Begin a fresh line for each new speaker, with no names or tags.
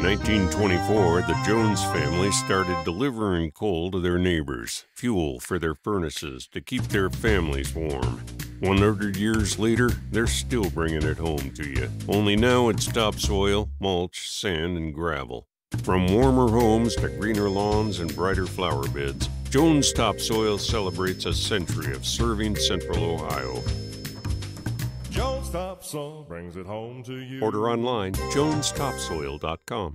In 1924, the Jones family started delivering coal to their neighbors, fuel for their furnaces to keep their families warm. 100 years later, they're still bringing it home to you. Only now it's topsoil, mulch, sand, and gravel. From warmer homes to greener lawns and brighter flower beds, Jones Topsoil celebrates a century of serving Central Ohio.
Jones Topsoil brings it home to you.
Order online, jonestopsoil.com.